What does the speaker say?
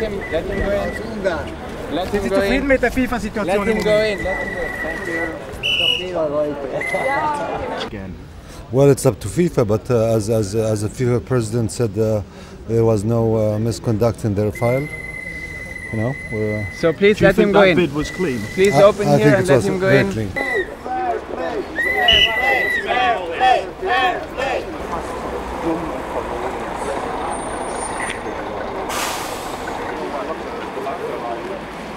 Let him go in. Let Sind him Sie go zufrieden in. mit der Let FIFA-Situation im him go in. Let him go. Thank you. Well, it's up to FIFA, but uh, as, as, as the FIFA president said, uh, there was no uh, misconduct in their file. You know, we're, So please let him go that in. bid was clean? Please I- open I here and let him go in. clean. 頑張ってください。